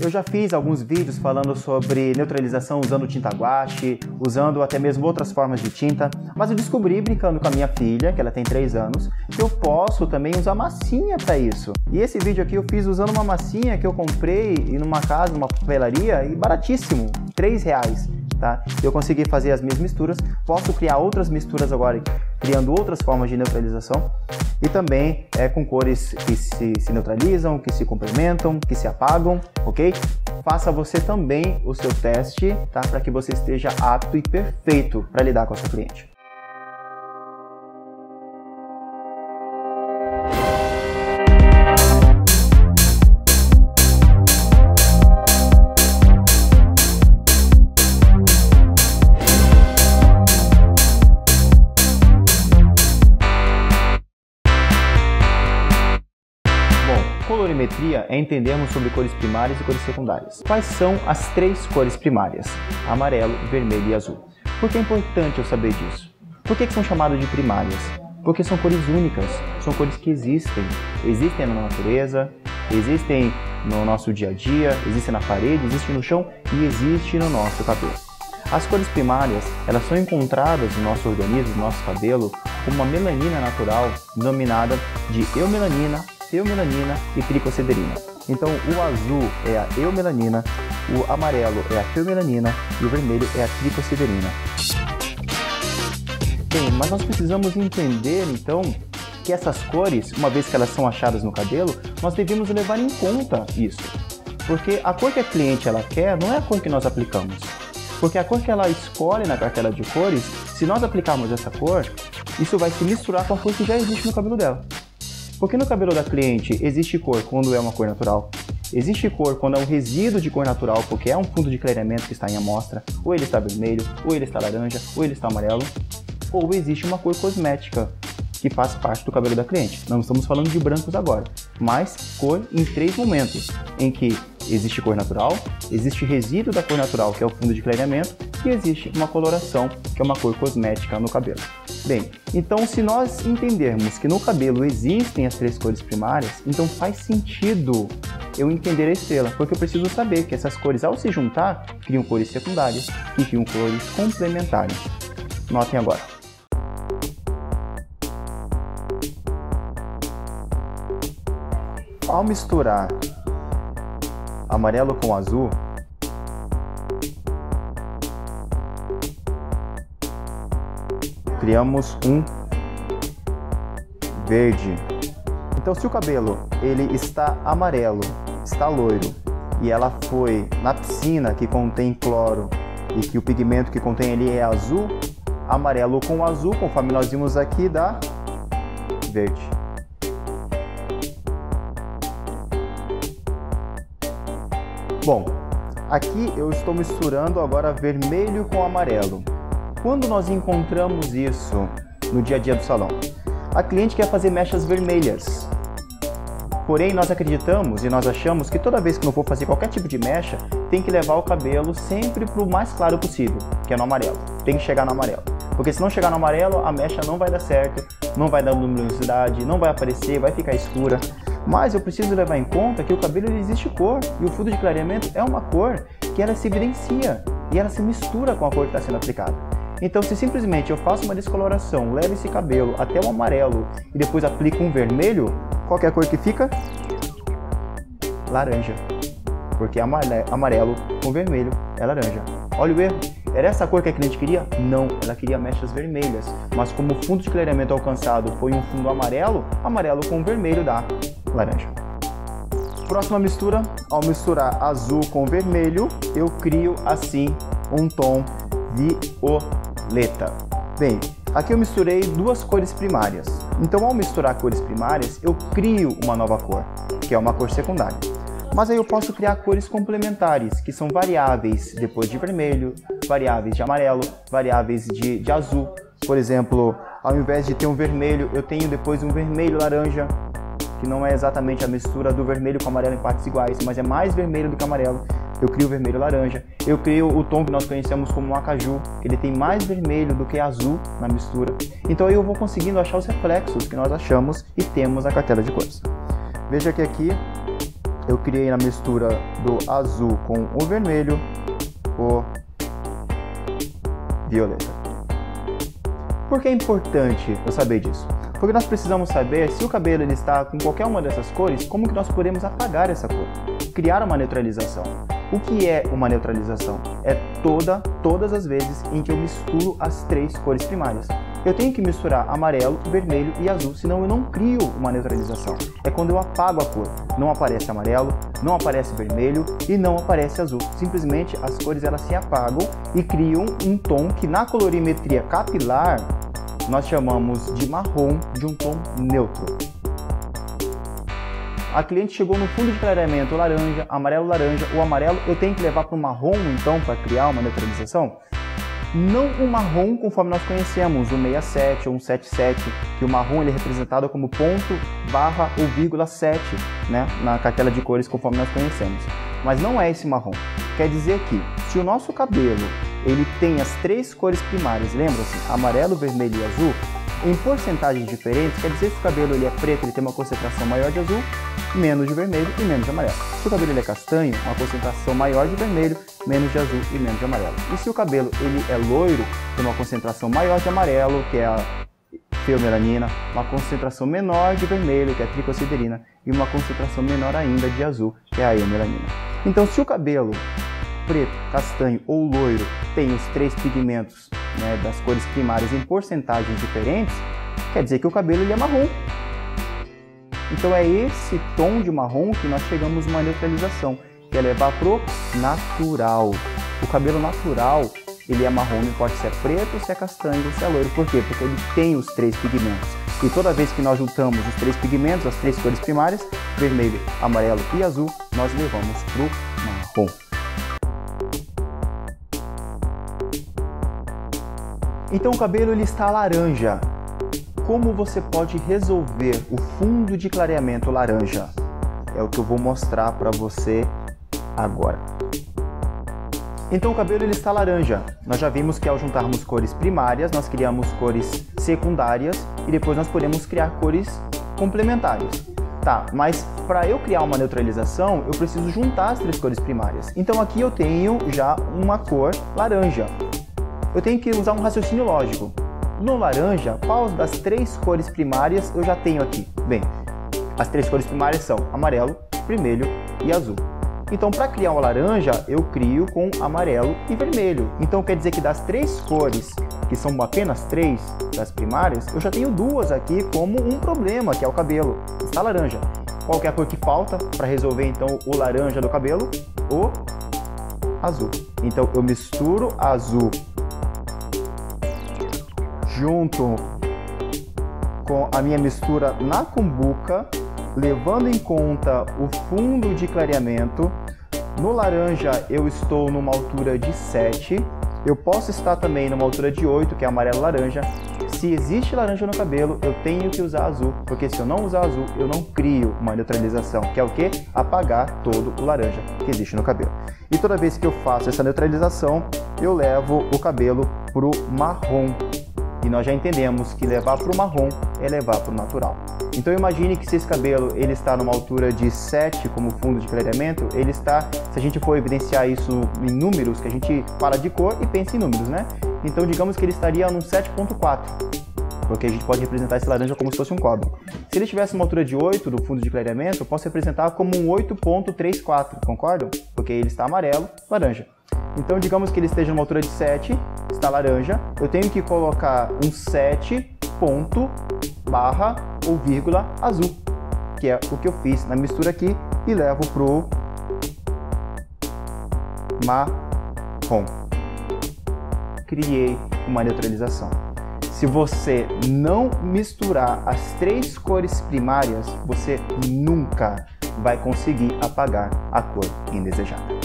Eu já fiz alguns vídeos falando sobre neutralização usando tinta guache, usando até mesmo outras formas de tinta, mas eu descobri brincando com a minha filha, que ela tem 3 anos, que eu posso também usar massinha para isso. E esse vídeo aqui eu fiz usando uma massinha que eu comprei em uma casa, numa papelaria, e baratíssimo, 3 reais. Tá? Eu consegui fazer as minhas misturas, posso criar outras misturas agora, criando outras formas de neutralização e também é com cores que se, se neutralizam, que se complementam, que se apagam, ok? Faça você também o seu teste, tá? Para que você esteja apto e perfeito para lidar com a sua cliente. Colorimetria é entendermos sobre cores primárias e cores secundárias. Quais são as três cores primárias? Amarelo, vermelho e azul. Por que é importante eu saber disso? Por que são chamadas de primárias? Porque são cores únicas, são cores que existem. Existem na natureza, existem no nosso dia a dia, existem na parede, existem no chão e existem no nosso cabelo. As cores primárias, elas são encontradas no nosso organismo, no nosso cabelo, como uma melanina natural denominada de eumelanina eumelanina e tricocederina. Então, o azul é a eumelanina, o amarelo é a feumelanina e o vermelho é a tricocederina. Bem, mas nós precisamos entender então que essas cores, uma vez que elas são achadas no cabelo, nós devemos levar em conta isso. Porque a cor que a cliente ela quer não é a cor que nós aplicamos. Porque a cor que ela escolhe na cartela de cores, se nós aplicarmos essa cor, isso vai se misturar com a cor que já existe no cabelo dela. Porque no cabelo da cliente existe cor quando é uma cor natural, existe cor quando é um resíduo de cor natural, porque é um fundo de clareamento que está em amostra, ou ele está vermelho, ou ele está laranja, ou ele está amarelo, ou existe uma cor cosmética que faz parte do cabelo da cliente. Não estamos falando de brancos agora, mas cor em três momentos, em que existe cor natural, existe resíduo da cor natural, que é o fundo de clareamento, e existe uma coloração, que é uma cor cosmética no cabelo. Bem, então se nós entendermos que no cabelo existem as três cores primárias, então faz sentido eu entender a estrela, porque eu preciso saber que essas cores, ao se juntar, criam cores secundárias e criam cores complementares. Notem agora. Ao misturar amarelo com azul, criamos um verde. Então se o cabelo ele está amarelo, está loiro e ela foi na piscina que contém cloro e que o pigmento que contém ali é azul, amarelo com azul, conforme nós vimos aqui, dá verde. Bom, aqui eu estou misturando agora vermelho com amarelo. Quando nós encontramos isso no dia a dia do salão? A cliente quer fazer mechas vermelhas. Porém, nós acreditamos e nós achamos que toda vez que não for fazer qualquer tipo de mecha, tem que levar o cabelo sempre para o mais claro possível, que é no amarelo. Tem que chegar no amarelo. Porque se não chegar no amarelo, a mecha não vai dar certo, não vai dar luminosidade, não vai aparecer, vai ficar escura. Mas eu preciso levar em conta que o cabelo existe cor e o fundo de clareamento é uma cor que ela se evidencia e ela se mistura com a cor que está sendo aplicada. Então, se simplesmente eu faço uma descoloração, levo esse cabelo até o amarelo e depois aplico um vermelho, qual é a cor que fica? Laranja. Porque amarelo com vermelho é laranja. Olha o erro. Era essa cor que a cliente queria? Não, ela queria mechas vermelhas. Mas como o fundo de clareamento alcançado foi um fundo amarelo, amarelo com vermelho dá laranja. Próxima mistura, ao misturar azul com vermelho, eu crio assim um tom violeta violeta. Bem, aqui eu misturei duas cores primárias. Então, ao misturar cores primárias, eu crio uma nova cor, que é uma cor secundária. Mas aí eu posso criar cores complementares, que são variáveis depois de vermelho, variáveis de amarelo, variáveis de, de azul. Por exemplo, ao invés de ter um vermelho, eu tenho depois um vermelho laranja, que não é exatamente a mistura do vermelho com amarelo em partes iguais, mas é mais vermelho do que amarelo eu crio vermelho laranja, eu crio o tom que nós conhecemos como acaju, ele tem mais vermelho do que azul na mistura. Então eu vou conseguindo achar os reflexos que nós achamos e temos na cartela de cores. Veja que aqui eu criei na mistura do azul com o vermelho o violeta. Por que é importante eu saber disso? Porque nós precisamos saber se o cabelo ele está com qualquer uma dessas cores, como que nós podemos apagar essa cor, criar uma neutralização. O que é uma neutralização? É toda, todas as vezes em que eu misturo as três cores primárias. Eu tenho que misturar amarelo, vermelho e azul, senão eu não crio uma neutralização. É quando eu apago a cor. Não aparece amarelo, não aparece vermelho e não aparece azul. Simplesmente as cores elas se apagam e criam um tom que na colorimetria capilar nós chamamos de marrom de um tom neutro. A cliente chegou no fundo de clareamento laranja, amarelo laranja, o amarelo eu tenho que levar para o marrom então para criar uma neutralização? Não o marrom conforme nós conhecemos, o 67 ou um 77, que o marrom ele é representado como ponto, barra ou vírgula 7 né, na cartela de cores conforme nós conhecemos. Mas não é esse marrom. Quer dizer que se o nosso cabelo ele tem as três cores primárias, lembra-se, amarelo, vermelho e azul, em porcentagens diferentes, quer dizer que o cabelo ele é preto, ele tem uma concentração maior de azul, menos de vermelho e menos de amarelo. Se o cabelo ele é castanho, uma concentração maior de vermelho, menos de azul e menos de amarelo. E se o cabelo ele é loiro, tem uma concentração maior de amarelo, que é a feomelanina, uma concentração menor de vermelho, que é a tricosiderina, e uma concentração menor ainda de azul, que é a eumelanina. Então, se o cabelo preto, castanho ou loiro tem os três pigmentos né, das cores primárias em porcentagens diferentes, quer dizer que o cabelo ele é marrom. Então é esse tom de marrom que nós chegamos numa neutralização, que é levar pro natural. O cabelo natural, ele é marrom, não importa se é preto, se é castanho ou se é loiro. Por quê? Porque ele tem os três pigmentos. E toda vez que nós juntamos os três pigmentos, as três cores primárias, vermelho, amarelo e azul, nós levamos pro marrom. Então o cabelo ele está laranja. Como você pode resolver o fundo de clareamento laranja? É o que eu vou mostrar para você agora. Então o cabelo ele está laranja. Nós já vimos que ao juntarmos cores primárias, nós criamos cores secundárias e depois nós podemos criar cores complementares. Tá, mas para eu criar uma neutralização, eu preciso juntar as três cores primárias. Então aqui eu tenho já uma cor laranja eu tenho que usar um raciocínio lógico. No laranja, qual das três cores primárias eu já tenho aqui? Bem, as três cores primárias são amarelo, vermelho e azul. Então, para criar uma laranja, eu crio com amarelo e vermelho. Então, quer dizer que das três cores, que são apenas três das primárias, eu já tenho duas aqui como um problema, que é o cabelo. Está laranja. Qual é a cor que falta para resolver, então, o laranja do cabelo? O azul. Então, eu misturo azul junto com a minha mistura na cumbuca, levando em conta o fundo de clareamento. No laranja eu estou numa altura de 7, eu posso estar também numa altura de 8, que é amarelo laranja. Se existe laranja no cabelo, eu tenho que usar azul, porque se eu não usar azul, eu não crio uma neutralização, que é o que? Apagar todo o laranja que existe no cabelo. E toda vez que eu faço essa neutralização, eu levo o cabelo pro marrom, e nós já entendemos que levar para o marrom é levar para o natural. Então imagine que se esse cabelo ele está numa altura de 7 como fundo de clareamento, ele está, se a gente for evidenciar isso em números, que a gente fala de cor e pensa em números, né? Então digamos que ele estaria num 7.4, porque a gente pode representar esse laranja como se fosse um cobre. Se ele tivesse uma altura de 8 do fundo de clareamento, eu posso representar como um 8.34, concordam? Porque ele está amarelo, laranja. Então digamos que ele esteja numa altura de 7, está laranja, eu tenho que colocar um 7 ponto barra ou vírgula azul, que é o que eu fiz na mistura aqui e levo pro marrom. Criei uma neutralização. Se você não misturar as três cores primárias, você nunca vai conseguir apagar a cor indesejada.